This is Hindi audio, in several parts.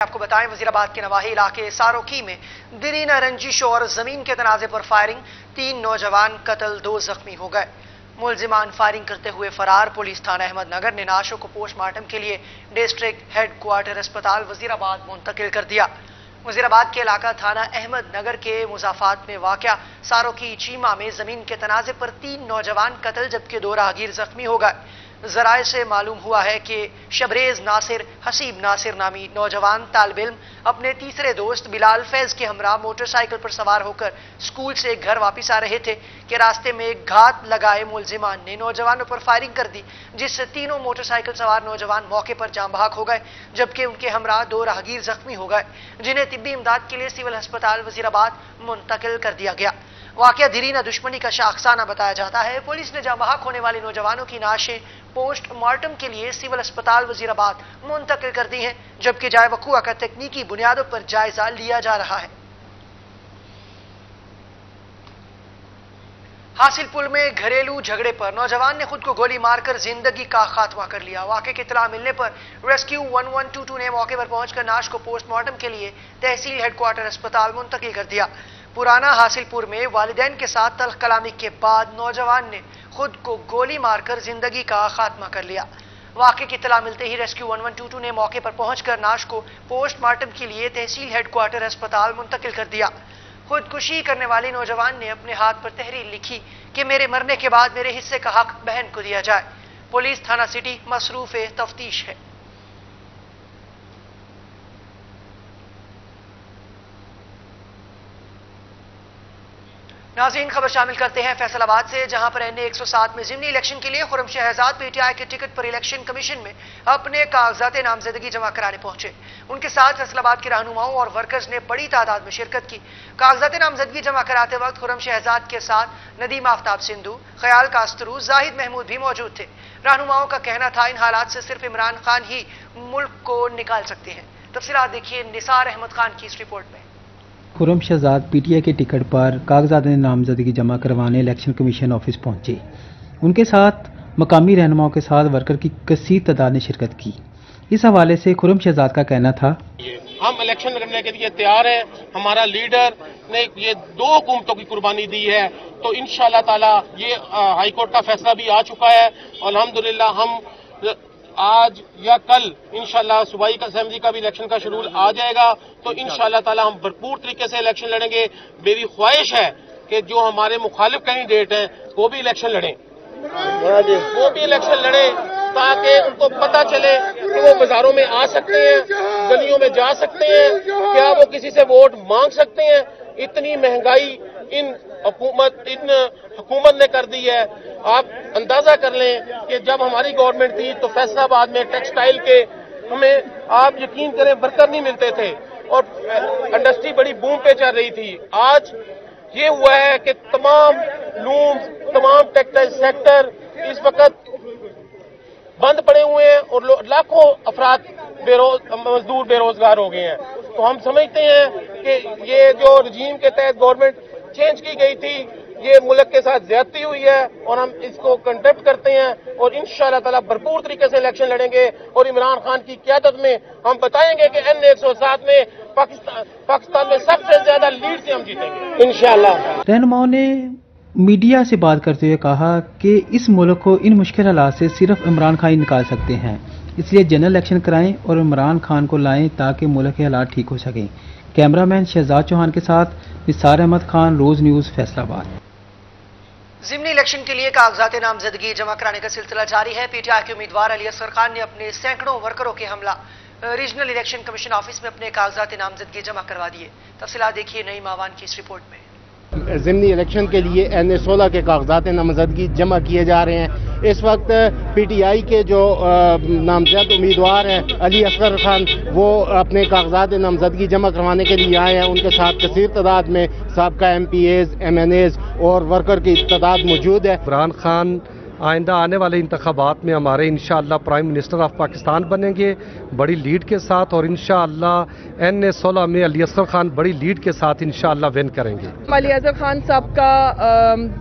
आपको बताएँ, वजीराबाद के नवाही इलाके सारोखी में दिरीना रंजिश और ज़मीन के तनाजे पर फायरिंग, तीन नौजवान कत्ल, दो जख्मी हो गए। मुलजिमान फायरिंग करते हुए फरार पुलिस थाना अहमदनगर ने नाशों को पोस्टमार्टम के लिए डिस्ट्रिक्ट हेडक्वार्टर अस्पताल वजीराबाद मुंतकिल कर दिया। वजीराबाद के इलाका थाना अहमदनगर के मुजाफात में वाक़ सारोखी चीमा में ज़मीन के तनाजे पर तीन नौजवान कत्ल, जबकि दो राहगीर जख्मी हो गए। जराए से मालूम हुआ है कि शबरेज नासिर, हसीब नासिर नामी नौजवान तालब इल्म अपने तीसरे दोस्त बिलाल फैज के हमरा मोटरसाइकिल पर सवार होकर स्कूल से घर वापस आ रहे थे कि रास्ते में एक घात लगाए मुलजिमान ने नौजवानों पर फायरिंग कर दी, जिससे तीनों मोटरसाइकिल सवार नौजवान मौके पर जाम बहाक हो गए, जबकि उनके हमरा दो राहगीर जख्मी हो गए, जिन्हें तिब्बी इमदाद के लिए सिविल अस्पताल वजीराबाद मुंतकिल कर दिया गया। वाकया धीरीना दुश्मनी का शाखसाना बताया जाता है। पुलिस ने जहाँ होने वाले नौजवानों की नाशें पोस्टमार्टम के लिए सिविल अस्पताल वजीराबाद मुंतकिल कर दी हैं, जबकि जाय वकुआ का तकनीकी बुनियादों पर जायजा लिया जा रहा है। हासिलपुर में घरेलू झगड़े पर नौजवान ने खुद को गोली मारकर ज़िंदगी का खात्मा कर लिया। वाकई की इतला मिलने पर रेस्क्यू 1122 ने मौके पर पहुंचकर नाश को पोस्टमार्टम के लिए तहसील हेडक्वार्टर अस्पताल मुंतकिल कर दिया। पुराना हासिलपुर में वालिदैन के साथ तलख कलामी के बाद नौजवान ने खुद को गोली मारकर ज़िंदगी का खात्मा कर लिया। वाकई की इतला मिलते ही रेस्क्यू 1122 ने मौके पर पहुंचकर नाश को पोस्टमार्टम के लिए तहसील हेडक्वार्टर अस्पताल मुंतकिल कर दिया। खुदकुशी करने वाले नौजवान ने अपने हाथ पर तहरीर लिखी कि मेरे मरने के बाद मेरे हिस्से का हक बहन को दिया जाए। पुलिस थाना सिटी मसरूफ तफ्तीश है। नाजीन खबर शामिल करते हैं फैसलाबाद से, जहाँ पर एन ए एक सौ सात में जिमनी इलेक्शन के लिए खुरम शहजाद पीटीआई के टिकट पर इलेक्शन कमीशन में अपने कागजात नामजदगी जमा कराने पहुँचे। उनके साथ फैसलाबाद के रहनुमाओं और वर्कर्स ने बड़ी तादाद में शिरकत की। कागजात नामजदगी जमा कराते वक्त खुरम शहजाद के साथ नदीम आफ्ताब सिंधु, ख्याल कास्तरू, जाहिद महमूद भी मौजूद थे। रहनुमाओं का कहना था, इन हालात से सिर्फ़ इमरान खान ही मुल्क को निकाल सकते हैं। तफसीत देखिए निसार अहमद खान की इस रिपोर्ट में। खुरम शहजाद पीटीआई के टिकट पर कागजात नामजदगी जमा करवाने इलेक्शन कमीशन ऑफ़िस पहुँचे। उनके साथ मकामी रहनुमाओं के साथ वर्कर की कसीर तादाद ने शिरकत की। इस हवाले से खुरम शहजाद का कहना था, हम इलेक्शन लड़ने के लिए तैयार हैं। हमारा लीडर ने ये दो हुकूमतों की कुर्बानी दी है। तो इन ताला ये हाईकोर्ट का फैसला भी आ चुका है। अलहमदुल्ला हम आज या कल इंशाल्लाह सुबाई का असेंबली का भी इलेक्शन का शेड्यूल आ जाएगा। तो इंशाल्लाह। ताला हम भरपूर तरीके से इलेक्शन लड़ेंगे। मेरी ख्वाहिश है कि जो हमारे मुखालिफ कैंडिडेट हैं वो भी इलेक्शन लड़ें। वो भी इलेक्शन लड़े ताकि उनको पता चले कि वो बाजारों में आ सकते हैं गलियों में जा सकते हैं क्या वो किसी से वोट मांग सकते हैं। इतनी महँगाई इन हुकूमत इन हुकूमत ने कर दी है। आप अंदाज़ा कर लें कि जब हमारी गवर्नमेंट थी तो फैसलाबाद में टेक्सटाइल के हमें, आप यकीन करें, वर्कर नहीं मिलते थे। और इंडस्ट्री बड़ी बूम पे चल रही थी। आज ये हुआ है कि तमाम लूम, तमाम टेक्सटाइल सेक्टर इस वक्त बंद पड़े हुए हैं और लाखों अफराद बेरोज मजदूर बेरोजगार हो गए हैं। तो हम समझते हैं कि ये जो रजीम के तहत गवर्नमेंट चेंज की गई थी ये मुल्क के साथ ज्यादती हुई है और हम इसको कंटेक्ट करते हैं और इन ताला भरपूर तरीके से इलेक्शन लड़ेंगे और इमरान खान की क्यादत में हम बताएँगे कि एन एक सौ सात में पाकिस्तान पाकिस्तान में सबसे ज़्यादा लीड से हम जीतेंगे। इनशाला रहनुमाओं ने मीडिया से बात करते हुए कहा कि इस मुल्क को इन मुश्किल हालात से सिर्फ़ इमरान खान ही निकाल सकते हैं। इसलिए जनरल इलेक्शन कराएँ और इमरान खान को लाएँ ताकि मुल्क के हालात ठीक हो सकें। कैमरामैन शहजाद चौहान के साथ निसार अहमद खान, रोज न्यूज़, फैसलाबाद। जिमनी इलेक्शन के लिए कागजात नामजदगी जमा कराने का सिलसिला जारी है। पीटीआई के उम्मीदवार अली असर खान ने अपने सैकड़ों वर्करों के हमला। रीजनल इलेक्शन कमीशन ऑफ़िस में अपने कागजात नामजदगी जमा करवा दिए। तफसीला देखिए नई मावान की इस रिपोर्ट में। ज़मनी इलेक्शन के लिए एन ए सोलह के कागजात नामजदगी जमा किए जा रहे हैं। इस वक्त पी टी आई के जो नामजद उम्मीदवार हैं, अली असगर खान, वो अपने कागजात नामजदगी जमा करवाने के लिए आए हैं। उनके साथ कसर तादाद में सबका M P As, M N As और वर्कर की तादाद मौजूद है। इमरान खान आइंदा आने वाले इंतबात में हमारे इन प्राइम मिनिस्टर ऑफ़ पाकिस्तान बनेंगे, बड़ी लीड के साथ और इन एन ए सोलह में अली असर खान बड़ी लीड के साथ इन विन करेंगे। अली अजहर खान साहब का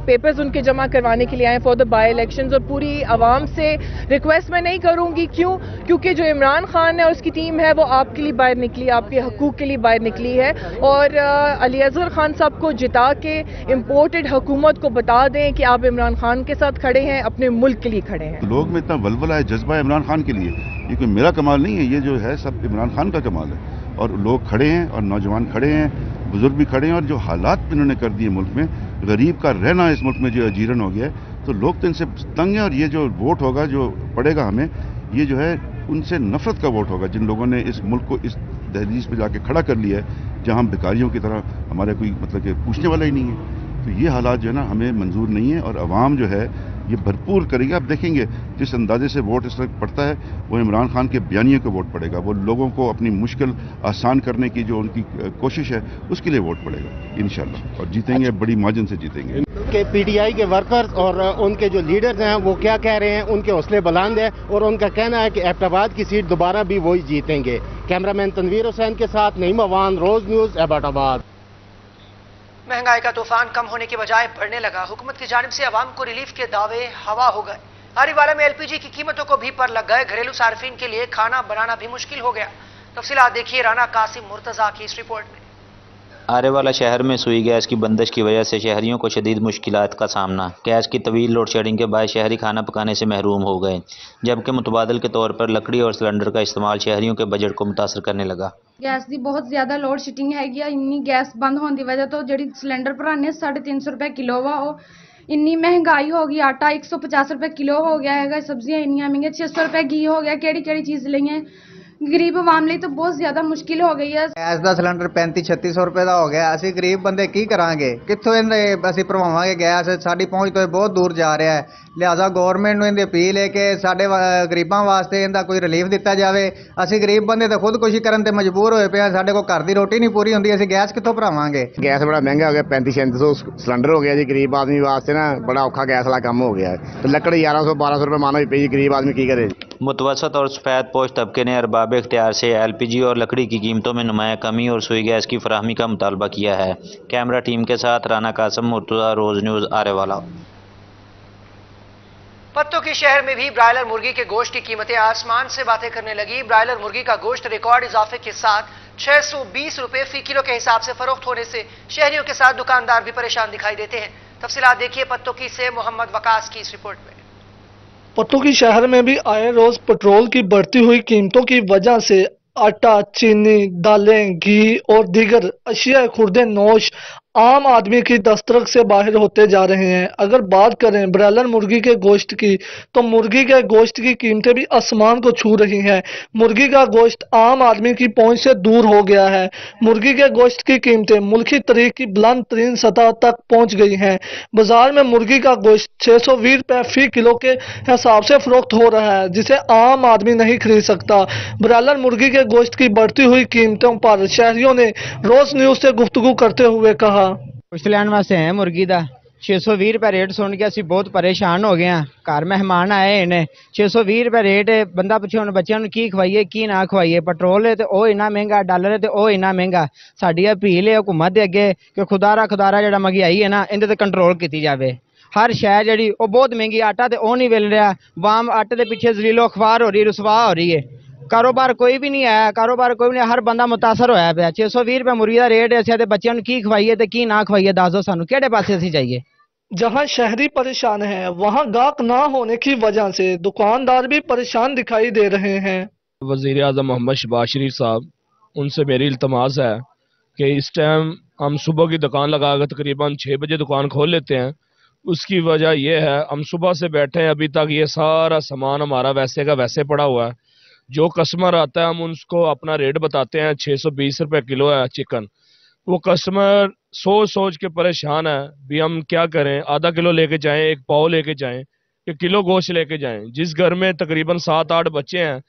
पेपर्स उनके जमा करवाने के लिए आए फॉर द बाई इलेक्शन और पूरी आवाम से रिक्वेस्ट मैं नहीं करूँगी, क्यों? क्योंकि जो इमरान खान है, उसकी टीम है, वो आपके लिए बाहर निकली, आपके हकूक के लिए बाहर निकली है। और अली अजहर खान साहब को जिता के इम्पोर्टेड हुकूमत को बता दें कि आप इमरान खान के साथ खड़े हैं, अपने मुल्क के लिए खड़े हैं। लोग में इतना वलवला है, जज्बा इमरान खान के लिए। ये कोई मेरा कमाल नहीं है, ये जो है सब इमरान खान का कमाल है। और लोग खड़े हैं, और नौजवान खड़े हैं, बुज़ुर्ग भी खड़े हैं, और जो हालात इन्होंने कर दिए मुल्क में, गरीब का रहना इस मुल्क में जो अजीरन हो गया है तो लोग तो इनसे तंग हैं, और ये जो वोट होगा, जो पड़ेगा हमें, ये जो है उनसे नफरत का वोट होगा। जिन लोगों ने इस मुल्क को इस दहलीज पे जाके खड़ा कर लिया है, जहाँ भिकारियों की तरह हमारे कोई मतलब कि पूछने वाला ही नहीं है। तो ये हालात जो है ना, हमें मंजूर नहीं है और आवाम जो है ये भरपूर करेगी। आप देखेंगे जिस अंदाजे से वोट इस वक्त पड़ता है वो इमरान खान के बयानियों को वोट पड़ेगा। वो लोगों को अपनी मुश्किल आसान करने की जो उनकी कोशिश है उसके लिए वोट पड़ेगा इन और जीतेंगे अच्छा। बड़ी मार्जिन से जीतेंगे। के पीटीआई के वर्कर्स और उनके जो लीडर्स हैं वो क्या कह रहे हैं? उनके हौसले बुलंद है और उनका कहना है कि एबटाबाद की सीट दोबारा भी वही जीतेंगे। कैमरामैन तनवीर हुसैन के साथ नईम अवान रोज न्यूज़ एबटाबाद। महँगाई का तूफ़ान कम होने के बजाय बढ़ने लगा। हुकूमत की जानब से आवाम को रिलीफ के दावे हवा हो गए। हरिवाला में एलपीजी की कीमतों को भी पर लग गए। घरेलू सार्फिन के लिए खाना बनाना भी मुश्किल हो गया। तफसीत देखिए राना कासिम मुर्तजा की इस रिपोर्ट में। आरेवाला शहर में सुई गैस की बंदिश की वजह से शहरियों को शदीद मुश्किल का सामना। गैस की तवील लोड शेडिंग के बाद शहरी खाना पकाने से महरूम हो गए, जबकि मुतबादल के तौर पर लकड़ी और सिलेंडर का इस्तेमाल शहरियों के बजट को मुतासर करने लगा। गैस की बहुत ज़्यादा लोड शेडिंग है इन्नी गैस बंद होने की वजह तो जी सिलेंडर भराने साढ़े तीन सौ रुपए किलो वा इन्नी महँगाई हो गई, आटा एक सौ पचास रुपए किलो हो गया है सब्ज़ियाँ इनिया महंगिया, छे सौ रुपए घी हो गया केड़ी चीज़ ਲਈ ਗਰੀਬ ਆਵਾਮ ਲਈ ਤਾਂ ਬਹੁਤ ਜ਼ਿਆਦਾ ਮੁਸ਼ਕਿਲ ਹੋ ਗਈ ਹੈ ਗੈਸ ਦਾ ਸਿਲੰਡਰ 35 3600 ਰੁਪਏ ਦਾ ਹੋ ਗਿਆ ਅਸੀਂ ਗਰੀਬ ਬੰਦੇ ਕੀ ਕਰਾਂਗੇ ਕਿੱਥੋਂ ਇਹਨੇ ਅਸੀਂ ਭਰਵਾਵਾਂਗੇ ਗੈਸ ਸਾਡੀ ਪਹੁੰਚ ਤੋਂ ਬਹੁਤ ਦੂਰ ਜਾ ਰਿਹਾ ਹੈ ਲਿਆਜ਼ਾ ਗਵਰਨਮੈਂਟ ਨੂੰ ਇਹਦੀ ਅਪੀਲ ਹੈ ਕਿ ਸਾਡੇ ਗਰੀਬਾਂ ਵਾਸਤੇ ਇਹਦਾ ਕੋਈ ਰਿਲੀਫ ਦਿੱਤਾ ਜਾਵੇ ਅਸੀਂ ਗਰੀਬ ਬੰਦੇ ਤਾਂ ਖੁਦਕੁਸ਼ੀ ਕਰਨ ਤੇ ਮਜਬੂਰ ਹੋਏ ਪਏ ਆ ਸਾਡੇ ਕੋਲ ਘਰ ਦੀ ਰੋਟੀ ਨਹੀਂ ਪੂਰੀ ਹੁੰਦੀ ਅਸੀਂ ਗੈਸ ਕਿੱਥੋਂ ਭਰਾਵਾਂਗੇ ਗੈਸ ਬੜਾ ਮਹਿੰਗਾ ਹੋ ਗਿਆ 35 3600 ਸਿਲੰਡਰ ਹੋ ਗਿਆ ਜੀ ਗਰੀਬ ਆਦਮੀ ਵਾਸਤੇ ਨਾ ਬੜਾ ਔਖਾ ਗੈਸ ਵਾਲਾ ਕੰਮ ਹੋ ਗਿਆ ਤੇ ਲੱਕੜ 1100 1200 ਰੁਪਏ ਮਾਨੋ ਪਈ ਗਰੀਬ ਆਦਮੀ ਕੀ ਕਰੇ मुतवसत और सफ़ेद पोश तबके ने अरबाब इख्तियार से एल पी जी और लकड़ी की कीमतों में नुमाया कमी और सुई गैस की फरहमी का मुतालबा किया है। कैमरा टीम के साथ राना कासम, मुर्तज़ा, रोज़ न्यूज़ आरे वाला पत्तों के शहर में भी ब्रायलर मुर्गी के गोश्त की कीमतें आसमान से बातें करने लगी। ब्रायलर मुर्गी का गोश्त रिकॉर्ड इजाफे के साथ छह सौ बीस रुपए फ़ी किलो के हिसाब से फरोख्त होने से शहरियों के साथ दुकानदार भी परेशान दिखाई देते हैं। तफसीलात देखिए पत्तों की से मोहम्मद वकास की इस रिपोर्ट में। पत्तों की शहर में भी आए रोज पेट्रोल की बढ़ती हुई कीमतों की वजह से आटा, चीनी, दालें, घी और दीगर अशिया खुर्दे नोश आम आदमी की दस्तरक से बाहर होते जा रहे हैं। अगर बात करें ब्रैलर मुर्गी के गोश्त की तो मुर्गी के गोश्त की कीमतें भी आसमान को छू रही हैं। मुर्गी का गोश्त आम आदमी की पहुँच से दूर हो गया है। मुर्गी के गोश्त की कीमतें मुल्की तरीक की बुलंद तरीन सतह तक पहुँच गई हैं। बाज़ार में मुर्गी का गोश्त छः सौ बीस रुपये फ़ी किलो के हिसाब से फरोख्त हो रहा है, जिसे आम आदमी नहीं खरीद सकता। ब्रैलर मुर्गी के गोश्त की बढ़ती हुई कीमतों पर शहरियों ने रोज न्यूज़ से गुफ्तु करते हुए कहा ਕੁਛ ਲੈਣ ਵਾਸਤੇ ਹੈ ਮੁਰਗੀ ਦਾ। 620 ਰੁਪਏ ਰੇਟ ਸੁਣ ਕੇ ਅਸੀਂ ਬਹੁਤ ਪਰੇਸ਼ਾਨ ਹੋ ਗਏ ਆ ਘਰ ਮਹਿਮਾਨ ਆਏ ਨੇ 620 ਰੁਪਏ ਰੇਟ ਬੰਦਾ ਪੁੱਛੇ ਹੁਣ ਬੱਚਿਆਂ ਨੂੰ ਕੀ ਖਵਾਈਏ, ਕੀ ਨਾ ਖਵਾਈਏ। ਪੈਟਰੋਲ ਹੈ ਤੇ ਉਹ ਇੰਨਾ ਮਹਿੰਗਾ, ਡਾਲਰ ਹੈ ਤੇ ਉਹ ਇੰਨਾ ਮਹਿੰਗਾ। ਸਾਡੀ ਅਪੀਲ ਹੈ ਹਕੂਮਤ ਦੇ ਅੱਗੇ ਕਿ ਖੁਦਾਰਾ ਖੁਦਾਰਾ ਜਿਹੜਾ ਮਹਿੰਗਾਈ ਹੈ ਨਾ, ਇਹਦੇ ਤੇ ਕੰਟਰੋਲ ਕੀਤੀ ਜਾਵੇ। ਹਰ ਸ਼ੈ ਜਿਹੜੀ ਉਹ ਬਹੁਤ ਮਹਿੰਗੀ ਆਟਾ ਤੇ ਉਹ ਨਹੀਂ ਮਿਲ ਰਿਹਾ। ਵਾਮ ਆਟੇ ਦੇ ਪਿੱਛੇ ਜ਼ਲੀਲੋ ਅਖਬਾਰ ਹੋ ਰਹੀ, ਰਸਵਾ ਹੋ ਰਹੀ ਹੈ। ਕਾਰੋਬਾਰ ਕੋਈ ਵੀ ਨਹੀਂ ਆਇਆ ਕਾਰੋਬਾਰ ਕੋਈ ਨਹੀਂ ਹਰ ਬੰਦਾ ਮੁਤਾਸਰ ਹੋਇਆ ਪਿਆ 620 ਰੁਪਏ ਮੁਰਗੀ ਦਾ ਰੇਟ ਅਸੀਂ ਤੇ ਬੱਚਿਆਂ ਨੂੰ ਕੀ ਖਵਾਈਏ ਤੇ ਕੀ ਨਾ ਖਵਾਈਏ ਦੱਸ ਦਿਓ ਸਾਨੂੰ ਕਿਹੜੇ ਪਾਸੇ ਅਸੀਂ ਜਾਈਏ जहां शहरी परेशान है वहां गाहक ना होने की वजह से दुकानदार भी परेशान दिखाई दे रहे हैं वजीर अजम मोहम्मद शबाज शरीफ साहब उनसे मेरी इल्तमास है कि इस टाइम हम सुबह की दुकान लगाकर तकरीबन छः बजे दुकान खोल लेते हैं उसकी वजह यह है हम सुबह से बैठे हैं अभी तक ये सारा सामान हमारा वैसे का वैसे पड़ा हुआ है जो कस्टमर आता है, हम उसको अपना रेट बताते हैं छः सौ बीस रुपये किलो है चिकन वो कस्टमर सोच सोच के परेशान है भी हम क्या करें? आधा किलो लेके जाएँ, एक पाव लेके जाएँ कि किलो गोश्त लेके जाएँ। जिस घर में तकरीबन सात आठ बच्चे हैं,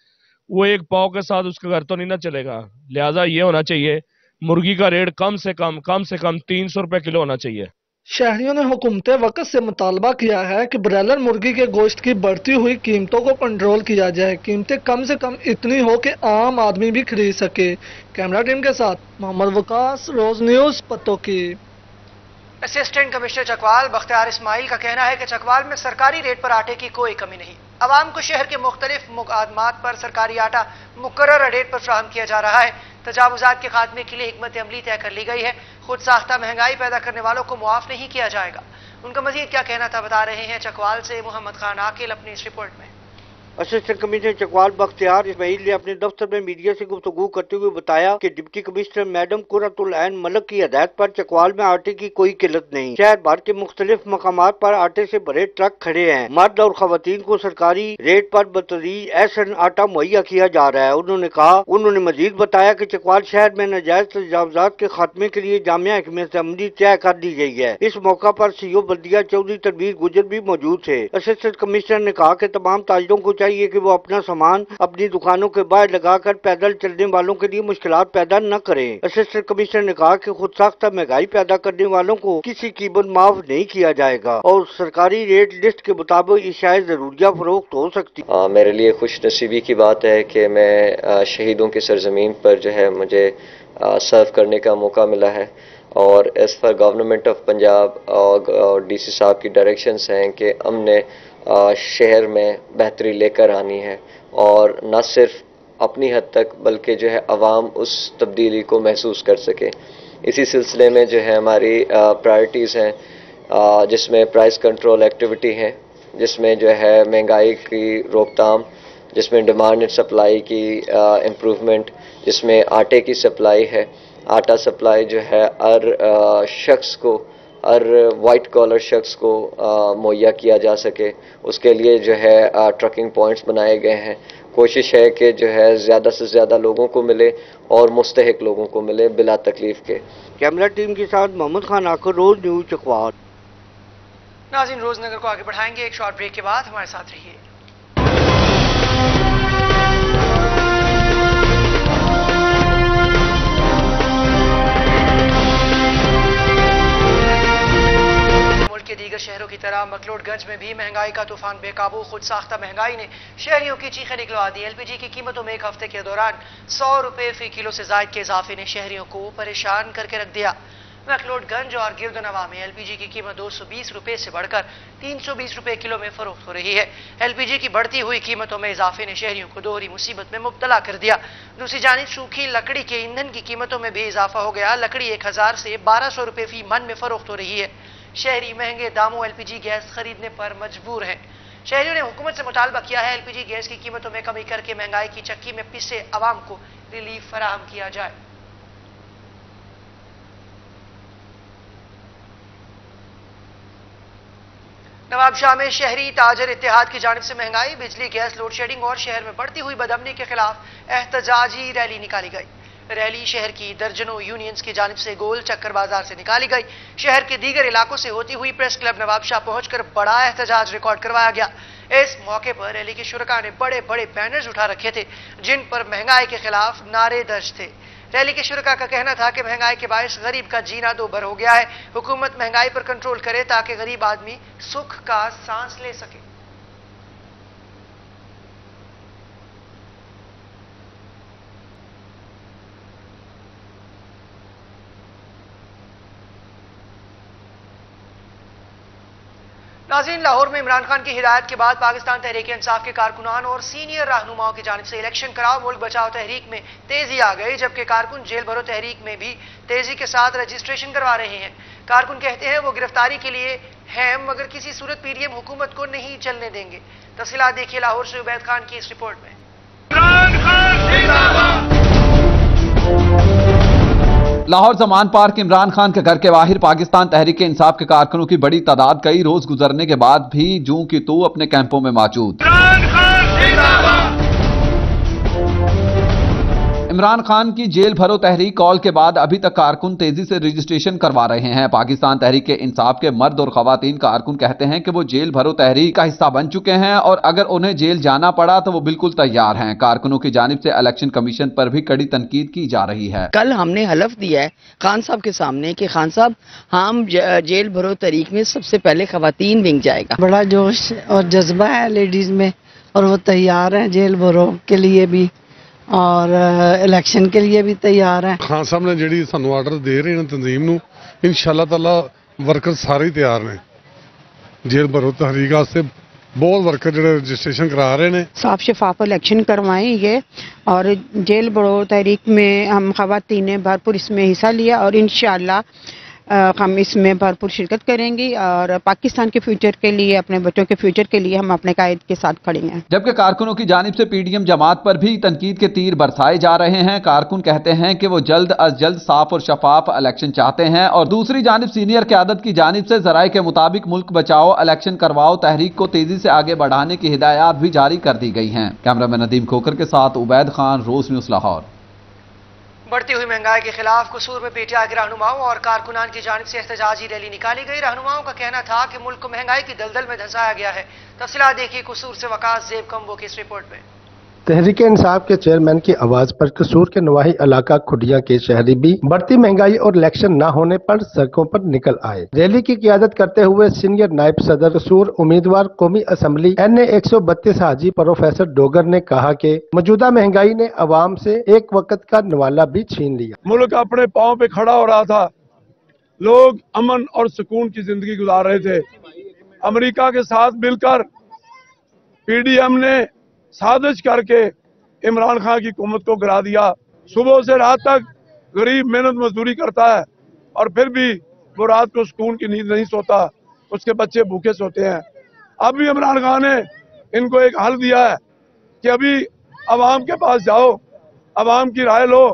वो एक पाव के साथ उसका घर तो नहीं ना चलेगा। लिहाजा ये होना चाहिए, मुर्गी का रेट कम से कम कम से कम तीन सौ रुपये किलो होना चाहिए। शहरियों ने हुकूमत वक्त से मुतालबा किया है कि ब्रैलर मुर्गी के गोश्त की बढ़ती हुई कीमतों को कंट्रोल किया जाए। कीमतें कम से कम इतनी हो कि आम आदमी भी खरीद सके। कैमरा टीम के साथ मोहम्मद वकास, रोज न्यूज़ पत्तो की असिस्टेंट कमिश्नर चकवाल, बख्तियार इस्माइल का कहना है कि चकवाल में सरकारी रेट पर आटे की कोई कमी नहीं। आवाम को शहर के मुख्तलिफ़ मुकादमात पर सरकारी आटा मुकर रेट पर फ्राहम किया जा रहा है। तजावजात के खात्मे के लिए हमत अमली तय कर ली गई है। खुद साख्ता महँगाई पैदा करने वालों को मुआफ नहीं किया जाएगा। उनका मजीद क्या कहना था, बता रहे हैं चकवाल से मोहम्मद खान आकिल अपनी इस रिपोर्ट में। असिस्टेंट कमिश्नर चकवाल बख्तियार इसमाइल ने अपने दफ्तर में मीडिया से गुफ्तगू करते हुए बताया कि deputy commissioner madam Qurratul Malik की हदायत पर चकवाल में आटे की कोई किल्लत नहीं। शहर भर के मुख्तलिफ़ मकाम पर आटे से भरे ट्रक खड़े हैं। मर्द और खातन को सरकारी रेट पर बतरीज ऐसा आटा मुहैया किया जा रहा है। उन्होंने कहा, उन्होंने मजीद बताया की चकवाल शहर में नाजायज तजावजात के खात्मे के लिए जामिया हमत अमली तय कर दी गई है। इस मौका पर सीओ बल्दिया चौधरी तनवीर गुजर भी मौजूद थे। असिस्टेंट कमिश्नर ने कहा की तमाम ताजरों को चाहिए कि वो अपना सामान अपनी दुकानों के बाहर लगाकर पैदल चलने वालों के लिए मुश्किल पैदा न करें। असिस्टेंट कमिश्नर ने कहा कि खुद साख्ता महँगाई पैदा करने वालों को किसी कीमत माफ़ नहीं किया जाएगा और सरकारी रेट लिस्ट के मुताबिक इशाए जरूरिया फरोख्त हो सकती। आ, मेरे लिए खुश नसीबी की बात है कि मैं शहीदों की सरजमीन पर जो है मुझे सर्व करने का मौका मिला है और as per government of Punjab और डीसी साहब की डायरेक्शंस हैं कि हमने शहर में बेहतरी लेकर आनी है और न सिर्फ़ अपनी हद तक, बल्कि जो है आवाम उस तब्दीली को महसूस कर सके। इसी सिलसिले में जो है हमारी प्रायोरिटीज़ हैं। जिसमें प्राइस कंट्रोल एक्टिविटी हैं, जिसमें जो है महँगाई की रोकथाम, जिसमें डिमांड एंड सप्लाई की इम्प्रूवमेंट जिसमें आटे की सप्लाई है। आटा सप्लाई जो है हर शख्स को हर वाइट कॉलर शख्स को मुहैया किया जा सके। उसके लिए जो है ट्रकिंग पॉइंट्स बनाए गए हैं। कोशिश है कि जो है ज़्यादा से ज़्यादा लोगों को मिले और मुस्तक लोगों को मिले बिला तकलीफ़ के। कैमरा टीम के साथ मोहम्मद खान आकर रोज न्यूज़ चकवा नाजिन रोजनगर को आगे बढ़ाएँगे। एक शॉर्ट ब्रेक के बाद हमारे साथ रहिए। के दीगर शहरों की तरह मकलोडगंज में भी महँगाई का तूफ़ान बेकाबू, खुद साख्ता महँगाई ने शहरियों की चीखें निकलवा दी। एलपीजी की कीमतों में एक हफ़्ते के दौरान सौ रुपए फ़ी किलो से जायद के इजाफे ने शहरियों को परेशान करके रख दिया। मकलोडगंज और गिरदनवा में एलपीजी की कीमत दो सौ बीस रुपए से बढ़कर तीन सौ बीस रुपए किलो में फरोख्त हो रही है। एलपीजी की बढ़ती हुई कीमतों में इजाफे ने शहरियों को दोहरी मुसीबत में मुबतला कर दिया। दूसरी जानब, सूखी लकड़ी के ईंधन की कीमतों में भी इजाफा हो गया। लकड़ी एक हज़ार से बारह सौ रुपए फ़ी मन में फरोख्त हो रही है। शहरी महँगे दामों एलपीजी गैस खरीदने पर मजबूर हैं। शहरियों ने हुकूमत से मुतालबा किया है एलपीजी गैस की कीमतों में कमी करके महँगाई की चक्की में पिसे आवाम को रिलीफ फराहम किया जाए। नवाब शाह में शहरी ताजर इतिहाद की जानब से महँगाई, बिजली, गैस, लोड शेडिंग और शहर में बढ़ती हुई बदमनी के खिलाफ एहतजाजी रैली निकाली गई। रैली शहर की दर्जनों यूनियंस की जानब से गोल चक्कर बाज़ार से निकाली गई। शहर के दीगर इलाकों से होती हुई प्रेस क्लब नवाबशाह पहुंचकर बड़ा एहतजाज रिकॉर्ड करवाया गया। इस मौके पर रैली के शुरा ने बड़े बड़े बैनर्स उठा रखे थे, जिन पर महँगाई के खिलाफ नारे दर्ज थे। रैली के शुरा का कहना था कि महँगाई के बायस गरीब का जीना दो भर हो गया है। हुकूमत महँगाई पर कंट्रोल करे ताकि गरीब आदमी सुख का सांस ले सके। नाजीन लाहौर में इमरान खान की हिदायत के बाद पाकिस्तान तहरीक इंसाफ के कारकुनान और सीनियर रहनुमाओं की जानब से इलेक्शन कराओ मुल्क बचाओ तहरीक में तेज़ी आ गई, जबकि कारकुन जेल भरो तहरीक में भी तेज़ी के साथ रजिस्ट्रेशन करवा रहे हैं। कारकुन कहते हैं वो गिरफ्तारी के लिए हैं मगर किसी सूरत पीडीएम हुकूमत को नहीं चलने देंगे। तफसीत देखिए लाहौर से उबैद खान की इस रिपोर्ट में। लाहौर जमान पार्क इमरान खान के घर के बाहर पाकिस्तान तहरीक इंसाफ के कारकुनों की बड़ी तादाद कई रोज गुजरने के बाद भी जू की तू अपने कैंपों में मौजूद। इमरान खान की जेल भरो तहरीक कॉल के बाद अभी तक कारकुन तेज़ी से रजिस्ट्रेशन करवा रहे हैं। पाकिस्तान तहरीक इंसाफ के मर्द और खातन कारकुन कहते हैं कि वो जेल भरो तहरीक का हिस्सा बन चुके हैं और अगर उन्हें जेल जाना पड़ा तो वो बिल्कुल तैयार हैं। कारकुनों की जानब से इलेक्शन कमीशन पर भी कड़ी तनकीद की जा रही है। कल हमने हलफ दिया है खान साहब के सामने की खान साहब हम जेल भरो तहरीक में सबसे पहले खवतान विंग जाएगा। बड़ा जोश और जज्बा है लेडीज़ में और वो तैयार है जेल भरो के लिए भी। और अ, इलेक्शन के लिए भी तैयार हैं ਖਾਨ ਸਾਹਿਬ ਨੇ ਜਿਹੜੀ ਸਾਨੂੰ ਆਰਡਰ ਦੇ ਰਹੇ ਨੇ ਤਨਜ਼ੀਮ ਨੂੰ ਇਨਸ਼ਾਅੱਲਾ ਤਾਲਾ ਵਰਕਰ ਸਾਰੇ ਹੀ ਤਿਆਰ ਨੇ ਜੇਲ੍ਹ ਭਰੋ ਤਹਰੀਕ ਵਾਸਤੇ ਬਹੁਤ ਵਰਕਰ ਜਿਹੜੇ ਰਜਿਸਟ੍ਰੇਸ਼ਨ ਕਰਾ ਰਹੇ ਨੇ साफ शफाफ इलेक्शन करवाएंगे और जेल बड़ो तहरीक में हम खवातीन ने भरपूर इसमें हिस्सा लिया और इन हम इसमें भरपूर शिरकत करेंगे और पाकिस्तान के फ्यूचर के लिए, अपने बच्चों के फ्यूचर के लिए हम अपने कायद के साथ खड़े हैं। जबकि कारकुनों की जानिब से पीडीएम जमात पर भी तनकीद के तीर बरसाए जा रहे हैं। कारकुन कहते हैं कि वो जल्द अज जल्द साफ़ और शफाफ इलेक्शन चाहते हैं और दूसरी जानब सीनियर क्यादत की जानब से जराये के मुताबिक मुल्क बचाओ इलेक्शन करवाओ, तहरीक को तेज़ी से आगे बढ़ाने की हिदायत भी जारी कर दी गई हैं। कैमरामैन नदीम खोकर के साथ उबैद खान, रोज न्यूज़ लाहौर। बढ़ती हुई महँगाई के खिलाफ कसूर में पीटीआई के रहनुमाओं और कारकुनान की जानब से एहतजाजी रैली निकाली गई। रहनुमाओं का कहना था कि मुल्क को महँगाई की दलदल में धंसाया गया है। तफसीला देखिए कसूर से वकास, जेब कम्बो की इस रिपोर्ट में? तहरीक इंसाफ के चेयरमैन की आवाज़ पर कसूर के नवाही इलाका खुडिया के शहरी भी बढ़ती महँगाई और इलेक्शन न होने पर सड़कों पर निकल आए। रैली की क्यादत करते हुए सीनियर नायब सदर कसूर उम्मीदवार कौमी असम्बली एन ए एक सौ बत्तीस हाजी प्रोफेसर डोगर ने कहा कि मौजूदा महँगाई ने आवाम से एक वक्त का नवाला भी छीन लिया। मुल्क अपने पाँव पे खड़ा हो रहा था। लोग अमन और सुकून की ज़िंदगी गुजार रहे थे। अमरीका के साथ मिलकर पीडीएम ने साजिश करके इमरान खान की हुकूमत को गिरा दिया। सुबह से रात तक गरीब मेहनत मजदूरी करता है और फिर भी वो रात को सुकून की नींद नहीं सोता। उसके बच्चे भूखे सोते हैं। अब भी इमरान खान ने इनको एक हल दिया है कि अभी अवाम के पास जाओ अवाम की राय लो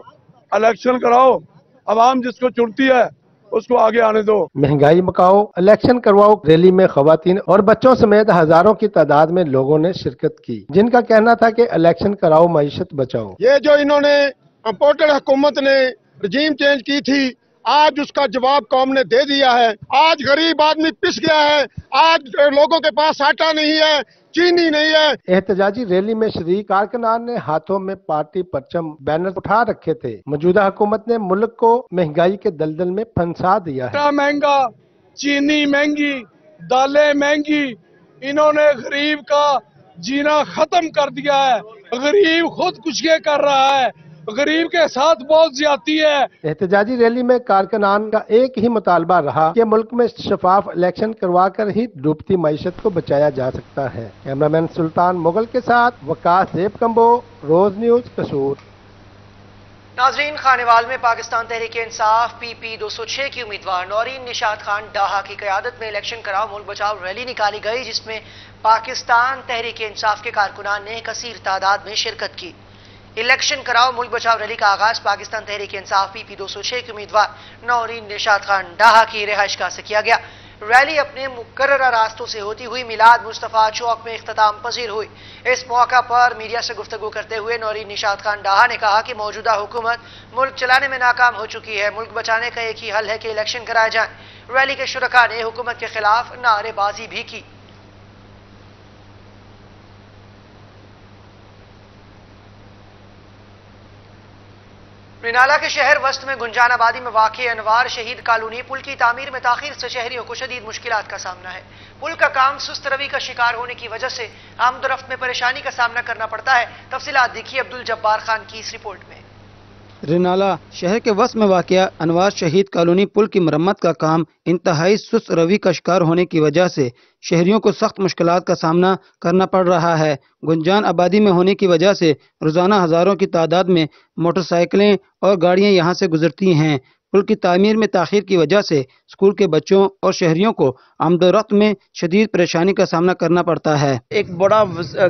इलेक्शन कराओ। अवाम जिसको चुनती है उसको आगे आने दो। महँगाई मकाओ इलेक्शन करवाओ रैली में खातन और बच्चों समेत हज़ारों की तादाद में लोगों ने शिरकत की जिनका कहना था कि इलेक्शन कराओ मीशत बचाओ। ये जो इन्होंने इम्पोर्टेड हुकूमत ने रजीम चेंज की थी आज उसका जवाब कौम ने दे दिया है। आज गरीब आदमी पिस गया है। आज लोगों के पास आटा नहीं है। चीनी नहीं है। एहतजाजी रैली में शरीक कारकनान ने हाथों में पार्टी परचम बैनर उठा रखे थे। मौजूदा हुकूमत ने मुल्क को महँगाई के दलदल में फंसा दिया है। महँगा चीनी महँगी दालें महँगी इन्होंने गरीब का जीना खत्म कर दिया है। गरीब खुद कुछ कर रहा है। गरीब के साथ बहुत ज़्यादा है। एहतजाजी रैली में कारकुनान का एक ही मुतालबा रहा कि मुल्क में शफाफ इलेक्शन करवा कर ही डूबती मीशत को बचाया जा सकता है। कैमरामैन सुल्तान मुगल के साथ वकास जेब कम्बो रोज न्यूज़ कसूर। नाजरीन खानेवाल में पाकिस्तान तहरीक इंसाफ पी पी दो सौ छह की उम्मीदवार नौरीन निशात खान डाहा की क्यादत में इलेक्शन कराओ मुल्क बचाओ रैली निकाली गई जिसमें पाकिस्तान तहरीक इंसाफ के कारकुनान ने कसीर तादाद में शिरकत की। इलेक्शन कराओ, मुल्क बचाओ, रैली का आगाज़, पाकिस्तान तहरीक इंसाफ, पी दो सौ छह के उम्मीदवार, नौरीन निशात खान, डाहा की रिहाइश का से किया गया। रैली अपने मुकर्रा रास्तों से होती हुई, मिलाद मुस्तफ़ा चौक में अख्ताम पजीर हुई। इस मौका पर मीडिया से गुफ्तु करते हुए नौरीन निशात खान डाहा ने कहा कि मौजूदा हुकूमत मुल्क चलाने में नाकाम हो चुकी है। मुल्क बचाने का एक ही हल है कि इलेक्शन कराए जाए। रैली के शुरा ने हुकूमत के खिलाफ नारेबाजी भी की। रिनाला के शहर वस्त में गुंजान आबादी में वाकई अनवार शहीद कॉलोनी पुल की तामीर में ताखिर से शहरियों को शदीद मुश्किल का सामना है। पुल का काम सुस्त रवि का शिकार होने की वजह से आमदरफ्त में परेशानी का सामना करना पड़ता है। तफसीत देखिए अब्दुल जब्बार खान की इस रिपोर्ट में। रिनाला शहर के वस में वाक़ अनवार शहीद कॉलोनी पुल की मरम्मत का काम इंतहाई सुस्त रवि का शिकार होने की वजह से शहरियों को सख्त मुश्किल का सामना करना पड़ रहा है। गुंजान आबादी में होने की वजह से रोज़ाना हज़ारों की तादाद में मोटरसाइकिलें और गाड़ियाँ यहाँ से गुजरती हैं। पुल की तामीर में तखिर की वजह से स्कूल के बच्चों और शहरियों को आमदोरफ्त में शदीद परेशानी का सामना करना पड़ता है। एक बड़ा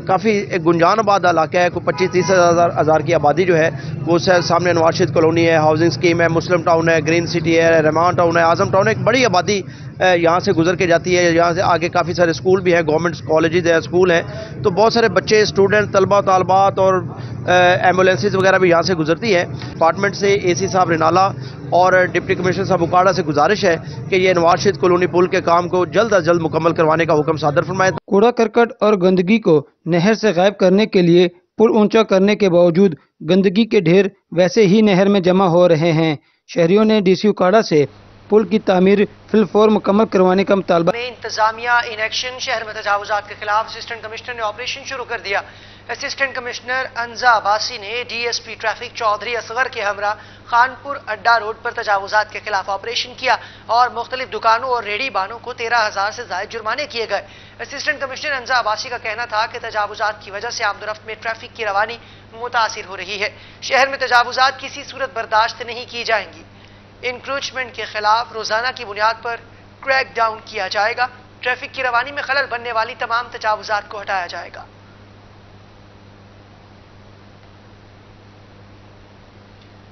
काफ़ी एक गुंजान आबाद इलाका है। कोई पच्चीस तीस हज़ार हज़ार की आबादी जो है, वो सामने नवाशिद कॉलोनी है हाउसिंग स्कीम है मुस्लिम टाउन है ग्रीन सिटी है रहमान टाउन है आज़म टाउन है। एक बड़ी आबादी यहाँ से गुजर के जाती है। यहाँ से आगे काफ़ी सारे स्कूल भी हैं गवर्नमेंट कॉलेज हैं, स्कूल हैं। तो बहुत सारे बच्चे स्टूडेंट तलबा, तलबात और एम्बुलेंसेज वगैरह भी यहाँ से गुजरती है। डिपार्टमेंट से एसी साहब, रिनाला और डिप्टी कमिश्नर साहब उकाड़ा से गुजारिश है कि ये नवाज़ शहीद कॉलोनी पुल के काम को जल्द अज जल्द मुकम्मल करवाने का हुक्म सादर फरमाए। कूड़ा करकट और गंदगी को नहर से गायब करने के लिए पुल ऊँचा करने के बावजूद गंदगी के ढेर वैसे ही नहर में जमा हो रहे हैं। शहरियों ने डीसी उकाड़ा से पुल की तामीर फिलफोर मुकम्मल करवाने का मुतालबा। इंतजामिया इन एक्शन शहर में तजावजात के खिलाफ असिस्टेंट कमिश्नर ने ऑपरेशन शुरू कर दिया। असिस्टेंट कमिश्नर अंजा अब्बासी ने डीएसपी ट्रैफ़िक चौधरी असगर के हमरा खानपुर अड्डा रोड पर तजावजात के खिलाफ ऑपरेशन किया और मुख्तलिफ़ दुकानों और रेडी बानों को तेरह हज़ार से ज़्यादा जुर्माने किए गए। असिस्टेंट कमिश्नर अंजा अब्बासी का कहना था कि तजावजात की वजह से आमदरफ्त में ट्रैफ़िक की रवानी मुतासर हो रही है। शहर में तजावजात किसी सूरत बर्दाश्त नहीं की जाएँगी। इंक्रोचमेंट के खिलाफ रोज़ाना की बुनियाद पर क्रैक डाउन किया जाएगा। ट्रैफ़िक की रवानी में खलल बनने वाली तमाम तजावजात को हटाया जाएगा।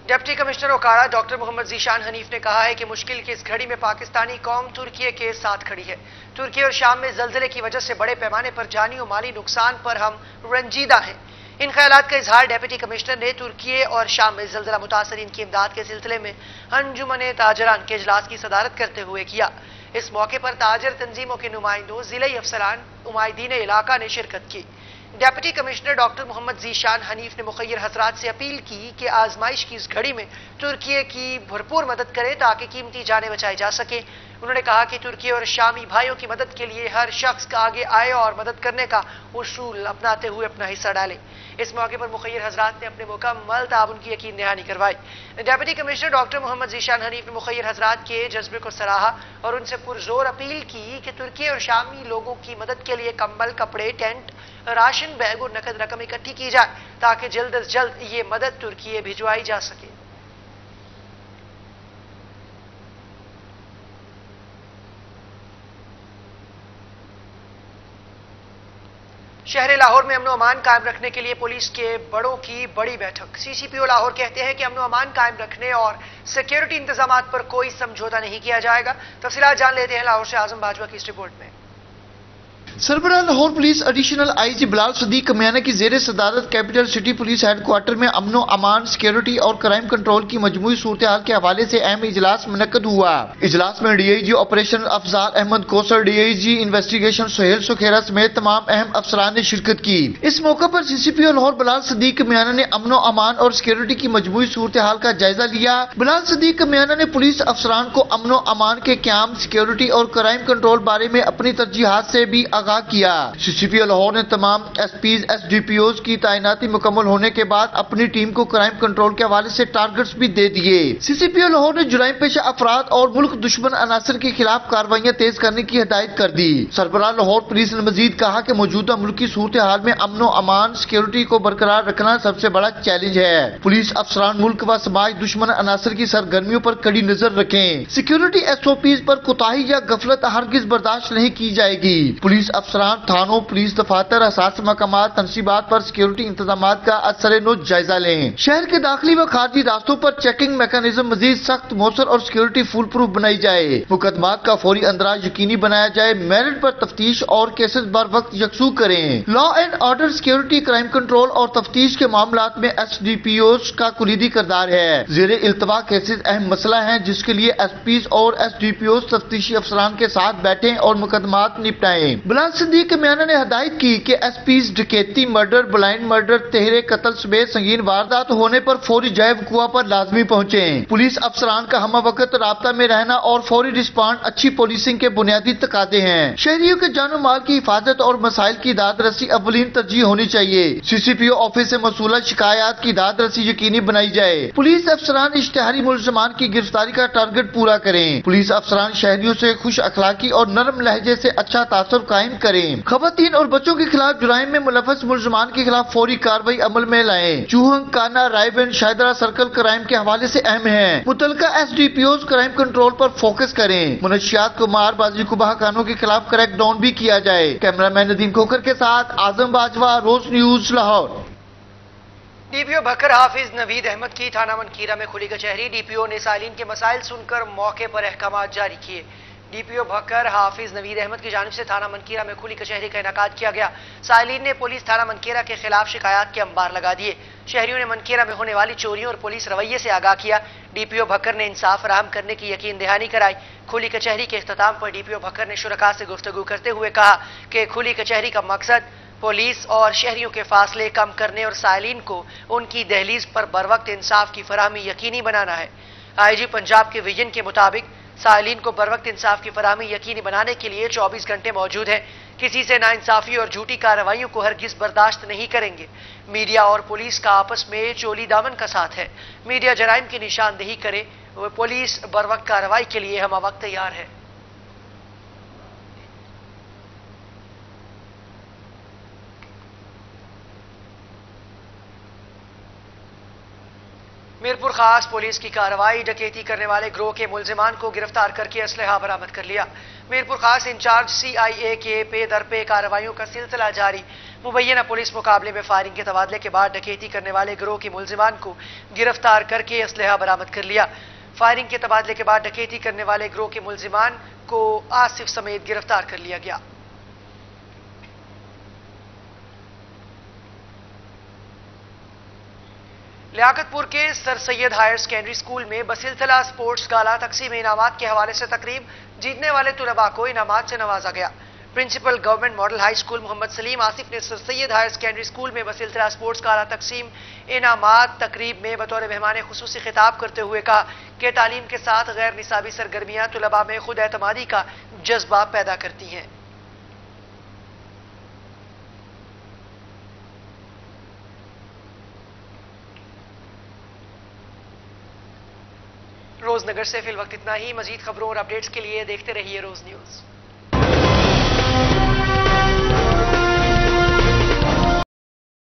Deputy commissioner Okara doctor Mohammad Zeeshan Hanif ने कहा है कि मुश्किल की इस घड़ी में पाकिस्तानी कौम तुर्की के साथ खड़ी है। तुर्की और शाम में जल्जले की वजह से बड़े पैमाने पर जानी और माली नुकसान पर हम रंजीदा हैं। इन ख्याल का इजहार डेप्यूटी कमिश्नर ने तुर्की और शाम में जल्जला मुतासरीन की इमदाद के सिलसिले में अंजुमन ताजरान के इजलास की सदारत करते हुए किया। इस मौके पर ताजर तंजीमों के नुमाइंदों ज़िले अफसरान उमायदीन इलाका ने शिरकत की। Deputy commissioner doctor Mohammad Zeeshan Hanif ने मुखैर हजरात से अपील की कि आजमाइश की इस घड़ी में तुर्की की भरपूर मदद करे ताकि कीमती जाने बचाई जा सके। उन्होंने कहा कि तुर्की और शामी भाइयों की मदद के लिए हर शख्स आगे आए और मदद करने का उसूल अपनाते हुए अपना हिस्सा डाले। इस मौके पर मुखैर हजरात ने अपने मुकम्मल ताबन की यकीन दहानी करवाई। Deputy commissioner doctor Mohammad Zeeshan Hanif ने मुखैर हजरात के जज्बे को सराहा और उनसे पुरजोर अपील की कि तुर्की और शामी लोगों की मदद के लिए कंबल, कपड़े, टेंट, राशन बैग और नकद रकम इकट्ठी की जाए ताकि जल्द अज जल्द ये मदद तुर्की भिजवाई जा सके। शहर लाहौर में अमनो अमान कायम रखने के लिए पुलिस के बड़ों की बड़ी बैठक। सीसीपीओ लाहौर कहते हैं कि अमनो अमान कायम रखने और सिक्योरिटी इंतज़ाम पर कोई समझौता नहीं किया जाएगा। तफसीत जान लेते हैं लाहौर से आज़म बाजवा की इस रिपोर्ट में। सरबरा Lahore police additional IG Bilal Siddique Kamyana की जेर सदारत कैपिटल सिटी पुलिस हेडक्वार्टर में अमनो अमान सिक्योरिटी और क्राइम कंट्रोल की मजमू सूरत के हवाले से अहम इजलास मुनद हुआ। इजलास में DIG operation Afzar Ahmed Kausar DIG investigation Sohail Sukhera समेत तमाम अहम अफसरान ने शिरकत की। इस मौके पर सीसीपीओ लाहौर बिलाल सदीक कमियाना ने अमनो अमान और सिक्योरिटी की मजमू सूरत का जायजा लिया। बिलाल सदीक कमियाना ने पुलिस अफसरान को अमनो अमान के क्याम सिक्योरिटी और क्राइम कंट्रोल बारे में अपनी तरजीहत से भी आगाह किया। सीसीपी लाहौर ने तमाम S P S D P Os की तैनाती मुकम्मल होने के बाद अपनी टीम को क्राइम कंट्रोल के हवाले ऐसी टारगेट भी दे दिए। सीसीपी लाहौर ने जुराइम पेशा अफराद और मुल्क दुश्मन अनासर के खिलाफ कार्रवाइयाँ तेज करने की हिदायत कर दी। सरबराह लाहौर पुलिस ने मजीद कहा की मौजूदा मुल्क सूरत हाल में अमनो अमान सिक्योरिटी को बरकरार रखना सबसे बड़ा चैलेंज है। पुलिस अफसरान मुल्क व समाज दुश्मन अनासर की सरगर्मियों आरोप कड़ी नज़र रखें। सिक्योरिटी एस ओ पी आरोप कोताही या गफलत हरगिज बर्दाश्त नहीं की जाएगी। पुलिस अफसरान थानों, पुलिस दफातर असास मकाम तनसीबात पर सिक्योरिटी इंतज़ाम का असर नो जायजा लें शहर के दाखिली व खारजी रास्तों आरोप चेकिंग मैकेनिज्म मजीद सख्त मौसर और सिक्योरिटी फुल प्रूफ बनाई जाए। मुकदमात का फौरी अंदराज यकीनी बनाया जाए। मेरिट आरोप तफ्तीश और केसेस बर वक्त यकसू करें। Law and order security crime control और तफ्तीश के मामला में एस डी पी ओ का कुलीदी करदार है। जेर इल्तवा केसेज अहम मसला है, जिसके लिए एस पी और एस डी पी ओ तफ्तीशी अफसरान के साथ बैठे और मुकदमात निपटाए। बिलाल सिद्दीक म्याना ने हदायत की कि एस पी डकैती, मर्डर, ब्लाइंड मर्डर, तेहरे, कत्ल समेत संगीन वारदात होने पर फौरी जय वकुआ पर लाजमी पहुँचे। पुलिस अफसरान का हम वक्त रबता में रहना और फौरी रिस्पॉन्ड अच्छी पुलिसिंग के बुनियादी तकाते हैं। शहरियों के जानो माल की हिफाजत और मसाइल की दाद रसी अवलीन तरजीह होनी चाहिए। सी सी पी ओ ऑफ़िस से मसूला शिकायत की दाद रसी यकीनी बनाई जाए। पुलिस अफसरान इश्तहारी मुलजमान की गिरफ्तारी का टारगेट पूरा करें। पुलिस अफसरान शहरियों ऐसी खुश अखलाकी और नरम लहजे ऐसी अच्छा तासर कायम करें खवतिन और बच्चों के खिलाफ जुराइम में मुलफस मुलजमान के खिलाफ फौरी कार्रवाई अमल में लाए चूहंग काना रायबेंड शायदरा सर्कल क्राइम के हवाले ऐसी अहम है मुतलका S D P O crime control आरोप फोकस करें मनशियात को मारबाजी को बहाकानों के खिलाफ क्रैक डाउन भी किया जाए कैमरा मैन नदीम खोखर के साथ आज़म बाजवा रोज न्यूज़ लाहौर डीपीओ बकर हाफिज नवीद अहमद की थाना मनकीरा में खुली कचहरी डीपीओ ने सालीन के मसाइल सुनकर मौके पर अहकाम जारी किए डीपीओ भक्कर हाफिज नवीद अहमद की जानब से थाना मनकीरा में खुली कचहरी का इनका किया गया। सालीन ने पुलिस थाना मनकीरा के खिलाफ शिकायत के अंबार लगा दिए। शहरियों ने मनकेरा में होने वाली चोरियों और पुलिस रवैये से आगाह किया। डीपीओ भक्कर ने इंसाफ फराहम करने की यकीन दहानी कराई। खुली कचहरी के अख्ताम पर डीपीओ भक्कर ने शुरा से गुफ्तगु करते हुए कहा कि खुली कचहरी का मकसद पुलिस और शहरियों के फासले कम करने और साइलिन को उनकी दहलीज पर बर वक्त इंसाफ की फरहमी यकीनी बनाना है। आईजी पंजाब के विजन के मुताबिक साइलिन को बर वक्त इंसाफ की फरहमी यकीनी बनाने के लिए 24 घंटे मौजूद हैं। किसी से नाइंसाफी और झूठी कार्रवाइयों को हर हरगिज बर्दाश्त नहीं करेंगे। मीडिया और पुलिस का आपस में चोली दामन का साथ है। मीडिया जराइम की निशानदेही करे। पुलिस बर वक्त कार्रवाई के लिए हम वक्त तैयार है। मीरपुर खास पुलिस की कार्रवाई, डकैती करने वाले ग्रोह के मुलजिमान को गिरफ़्तार करके असलहा बरामद कर लिया। मीरपुर खास इंचार्ज सीआईए के पे दर पे कार्रवाइयों का सिलसिला जारी। मुबैना पुलिस मुकाबले में फायरिंग के तबादले के बाद डकैती करने वाले ग्रोह के मुलजिमान को गिरफ़्तार करके असलहा बरामद कर लिया। फायरिंग के तबादले के बाद डकैती करने वाले ग्रोह के मुलजिमान को आसिफ समेत गिरफ़्तार कर लिया गया। लियाकतपुर के sir Syed higher secondary school में बसिलतला स्पोर्ट्स गाला तकसीम इनामात के हवाले से तकरीब जीतने वाले तलबा को इनामात से नवाजा गया। Principal government model high school Mohammad Saleem Asif ने sir Syed higher secondary school में बसिलतला स्पोर्ट्स गाला तकसीम इनामात तकरीब में बतौर मेहमान खसूस खिताब करते हुए कहा कि तालीम के साथ गैर निसाबी सरगर्मियाँ तलबा में खुद एतमादी का जज्बा पैदा करती हैं। रोजनगर से फिल वक्त इतना ही। मजीद खबरों और अपडेट्स के लिए देखते रहिए रोज न्यूज़।